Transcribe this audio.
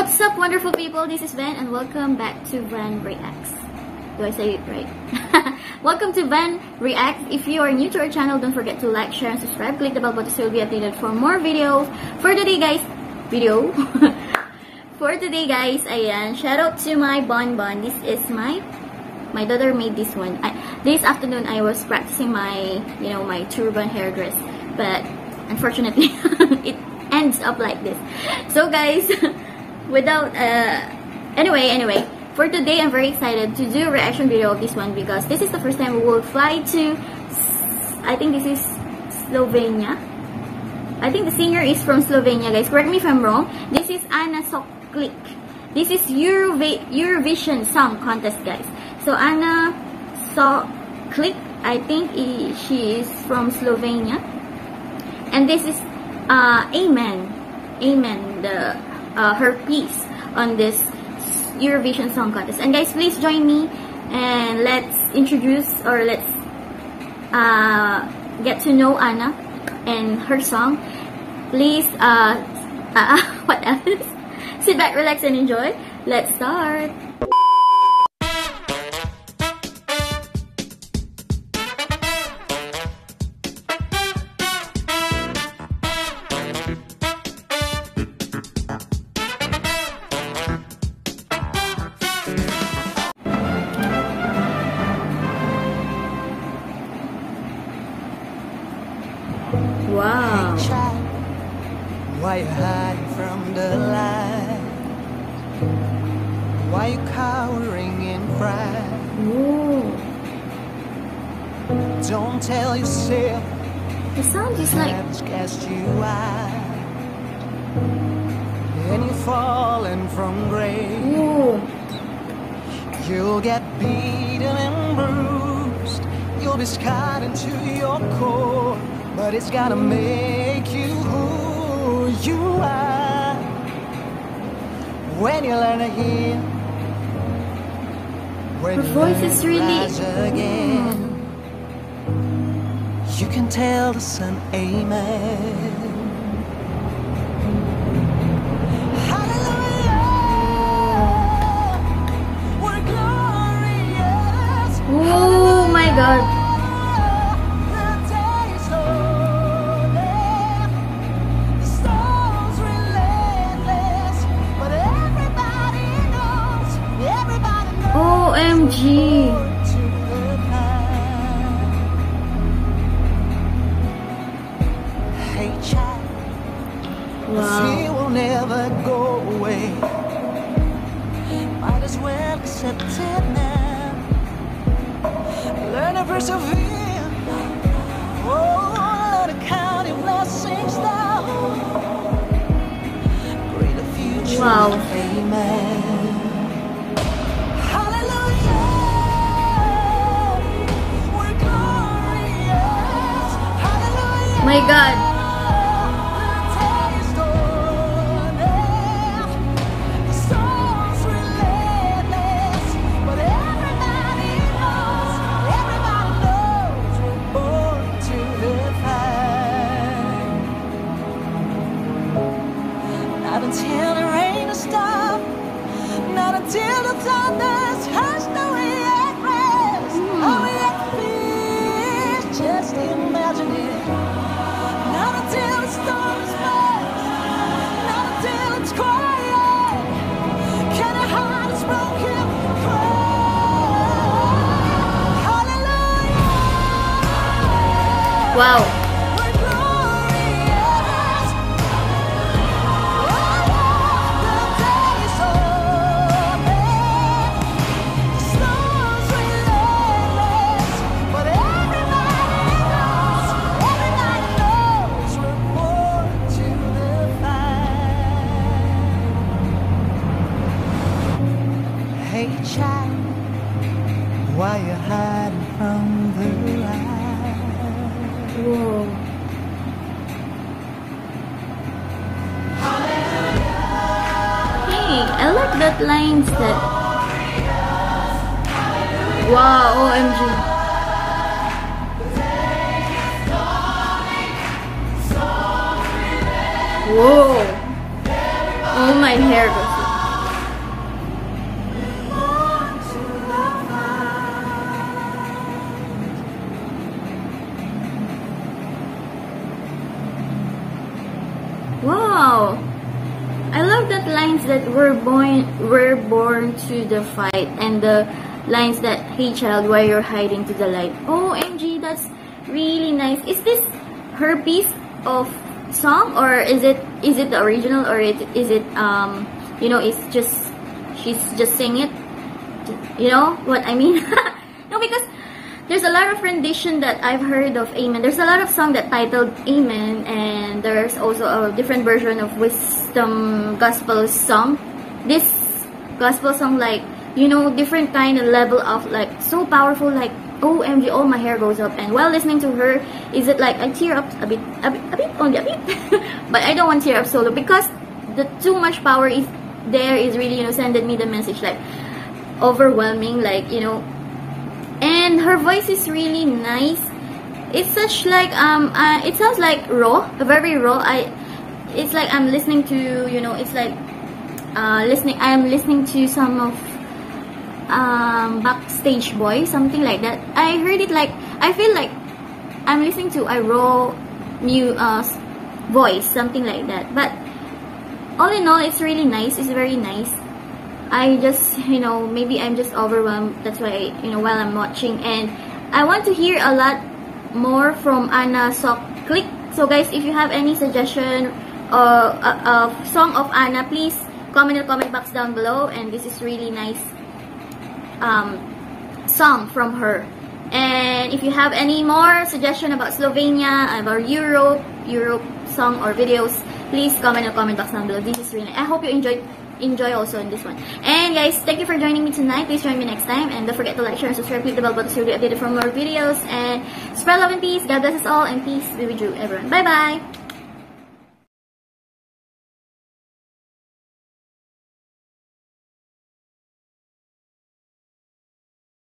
What's up, wonderful people? This is Van, and welcome back to Van Reacts. Do I say it right? welcome to Van Reacts. If you are new to our channel, don't forget to like, share, and subscribe. Click the bell button so you'll be updated for more videos. For today, guys, video. for today, guys, ayan, shout out to my bonbon. This is my my daughter made this one. I, this afternoon, I was practicing my, you know, my turban hairdress, but unfortunately, it ends up like this. So, guys. Without uh anyway anyway for today i'm very excited to do a reaction video of this one because this is the first time we will fly to i think this is slovenia. I think the singer is from slovenia guys. Correct me if i'm wrong. This is Ana Soklic. This is Eurov eurovision song contest guys. So Ana Soklic i think she is from slovenia. And this is uh amen. Amen the uh, her piece on this Eurovision Song Contest. And guys, please join me and let's introduce or let's uh, get to know Ana and her song. Please, uh, uh, what else? Sit back, relax, and enjoy. Let's start. Wow. Why you hiding from the light? Why you cowering in fright? Ooh. Don't tell yourself The sound is like cast you out. And you're falling from grace. ooh. You'll get beaten and bruised. You'll be scarred into your core. But it's gotta make you who you are. When you learn to hear. When Her voice is really- again. You can tell the sun, Amen. OMG. To the path. Hey child, the Wow. fear will never go away. Might as well accept it now. Learn to persevere. Oh, to count your blessings down. Greater future. Wow. Amen. My god. Just imagine it. Not until the storm's past, not until it's quiet. Can a heart is broken. Wow. Why you hiding from the light? Whoa. Hey, I like that lines that. Wow, OMG. Whoa. Oh, my hair goes. We're born we're born to the fight and the lines that hey child why you're hiding to the light. OMG, that's really nice. Is this her piece of song or is it is it the original or it is it um you know it's just she's just singing it? You know what I mean? no, because there's a lot of rendition that I've heard of Amen. There's a lot of song that titled Amen, and there's also a different version of Wisdom Gospel song. This gospel song, like you know, different kind of level of like so powerful, like OMG, all my hair goes up. And while listening to her, is it like I tear up a bit, a bit, a bit, only a bit, but I don't want to tear up solo because the too much power is there is really you know sending me the message like overwhelming, like you know. And her voice is really nice. It's such like um uh, it sounds like raw very raw. I it's like i'm listening to you know it's like uh listening i am listening to some of um backstage boy something like that i heard it like i feel like i'm listening to a raw new uh voice something like that but all in all it's really nice it's very nice I just, you know, maybe I'm just overwhelmed. That's why, you know, while I'm watching. And I want to hear a lot more from Anna Sock Click. So guys, if you have any suggestion or uh, of song of Ana, please comment in the comment box down below. And this is really nice um, song from her. And if you have any more suggestion about Slovenia, about Europe, Europe song or videos, please comment in the comment box down below. This is really, I hope you enjoyed enjoy also in this one. And guys, thank you for joining me tonight. Please join me next time. And don't forget to like, share, and subscribe. Click the bell button so you'll be updated for more videos. And spread love and peace. God bless us all. And peace be with you, everyone. Bye-bye.